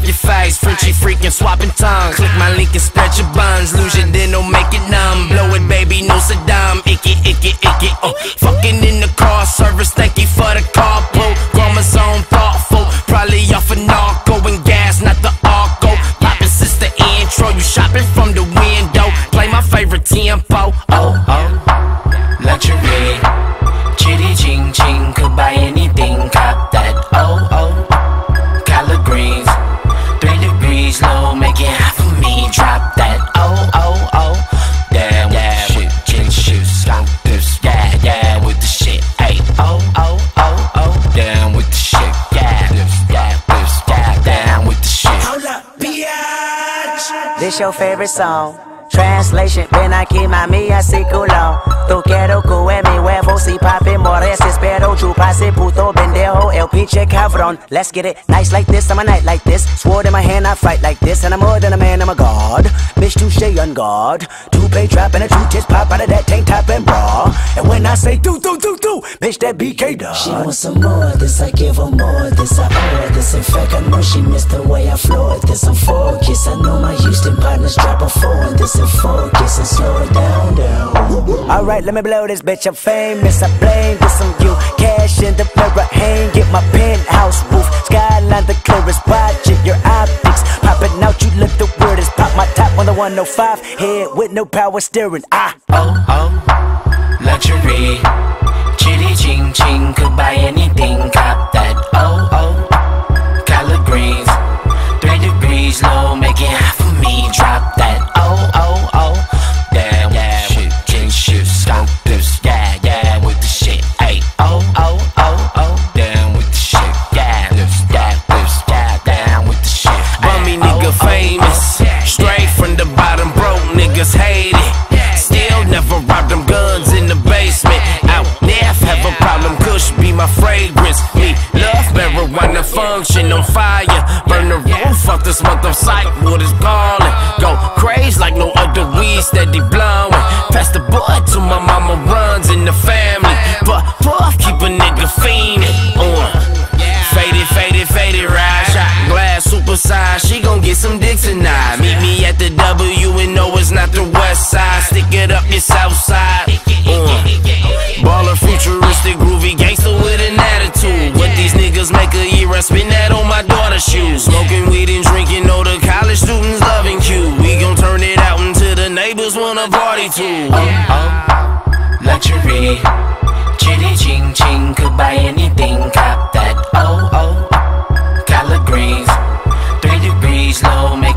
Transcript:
off your face. Frenchy freaking swapping tongue. Click my link and spread your buns. Lose your then don't make it numb. Blow it, baby, no Saddam. Icky, icky, icky, oh. Fucking in the car service, thank you for the car This your favorite song. Translation, ven aquí mami así culo Tú quiero que mi huevo si papi mores Espero chupase puto pendejo el pinche cabrón. Let's get it, nice like this, I'm a night like this. Sword in my hand, I fight like this And I'm more than a man, I'm a god. Bitch, touche on guard Two-pay drop and a two-tits pop out of that tank top and bra. And when I say do, do, do, do Bitch, that BK dog She wants some more this, I give her more this, I owe this. In fact, I know she missed the way I floored this. I'm focused, I know my Houston partners drop a four on this and focus and slow it down, down. Alright, let me blow this bitch, I'm famous, I blame this on you. Cash in the mirror, hang it, my penthouse roof. Skyline the clearest, watch it, your optics. Popping out, you look the weirdest. Pop my top on the 105, head with no power steering. Ah, oh oh, luxury. Chitty ching ching, could buy anything, cop that. Oh oh, oh oh oh oh, down with the shit. Yeah this, yeah yeah down with the shit. Bummy nigga famous. Straight from the bottom, broke niggas hate it. Still never robbed them guns in the basement. Out Neff have a problem, Kush be my fragrance. Me love marijuana function on fire. Burn the roof off this month of sight, what is calling. Go crazy like no other weed, steady blowing. Pass the bud to my mama runs in the family. But fiending. Uh. Faded, faded, faded, ride. Shot glass, super size. She gon' get some dick tonight. Meet me at the W and no, it's not the west side. Stick it up your south side. Uh. Baller, futuristic, groovy gangster with an attitude. What these niggas make a year, I spin that on my daughter's shoes. Smoking weed and drinking, all the college students loving Q. We gon' turn it out until the neighbors wanna party too. oh, luxury. Chitty ching ching, could buy anything, cop that. Oh oh, collard greens, three degrees low, man.